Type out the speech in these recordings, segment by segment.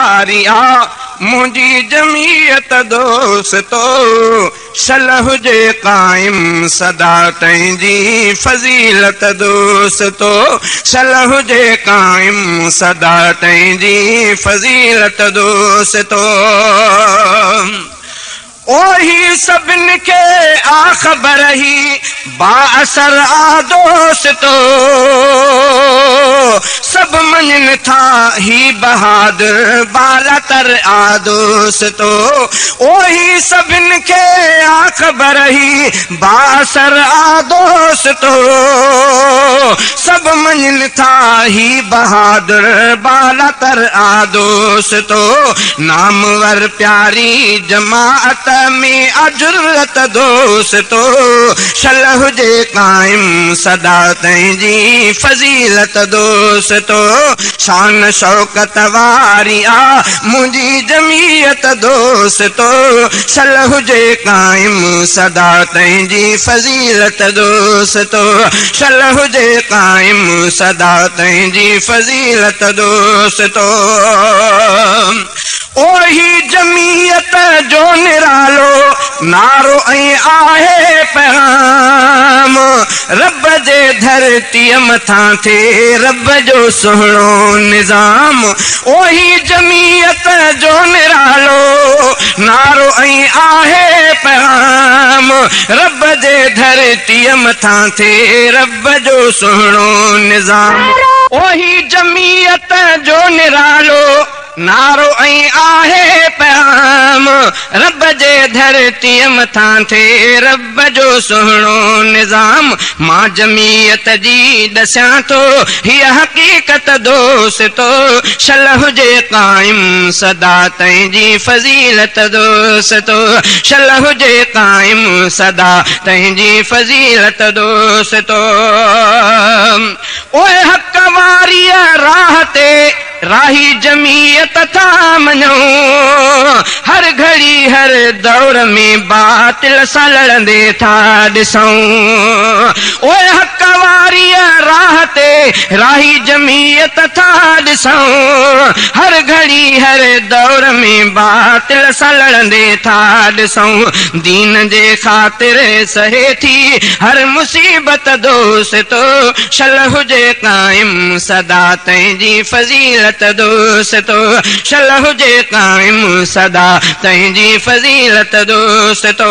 मुंहिंजी दोस्तो सलह हुजे काइम सदा तुंहिंजी फज़ीलत क़ाइम सदा तुंहिंजी फज़ीलत दोस्त सभिनी खे मंन था ही بہادر बाल त आ दोस्त ओ सभिन खे आखबर ई बासर आ दोस्त मुंहिंजी दोस्त सदा त رب रब जे धरतीअ मथां رب جو जो نظام निज़ाम ओही جو जो نارو नारो आहे रब जे दर मथां थिए रब जो सुहिणो निज़ाम ओमीयत जो निरारो نارو ائی آہے پیام رب جے دھرتی امتان تھے رب جو سہنو نظام ما جمعیت جی دسیاں تو ہی حقیقت دوستو شلہ جے قائم صدا تین جی فضیلت دوستو شلہ جے قائم صدا تین جی فضیلت دوستو اوہ حق واری راہتے राही जमीयत था मञूं हर घड़ी हर दौर में बातिल सा लड़ंदे था ॾिसूं उहे हक ते राही जमीयत था ॾिसूं हर घड़ी हर दौर में बातिल सां लड़ंदे था ॾिसूं दीन जे ख़ातिर सहे थी हर मुसीबत दोस तो शल हुजे कायम सदा तंहिंजी फज़ीलत दोस तो शल हुजे कायम सदा तंहिंजी फज़ीलत दोस तो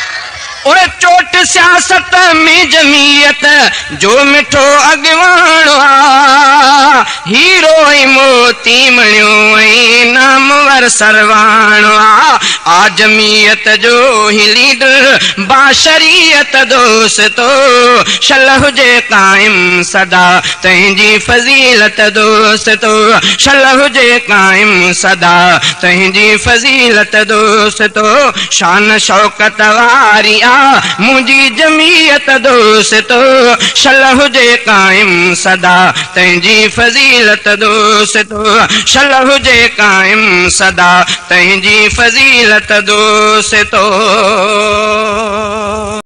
उ चोट सियासत में जमीरत जो मिठो अॻवाणो आहे हीरो ई मोती मणियो न वर सरवाणो आजमीयत जो ही लीडर बाशरियत दोस्तो तो, शलह जे कायम सदा तंहिंजी फज़ीलत दोस्तो तो, शलह जे कायम सदा तंहिंजी फज़ीलत दोस्तो तो, शान शौकत वारी आ मुंहिंजी दोस्तो शलह जे कायम सदा तंहिंजी फज़ीलत दोस्तो शलह जे कायम सदा तंहिंजी फज़ीलत La todo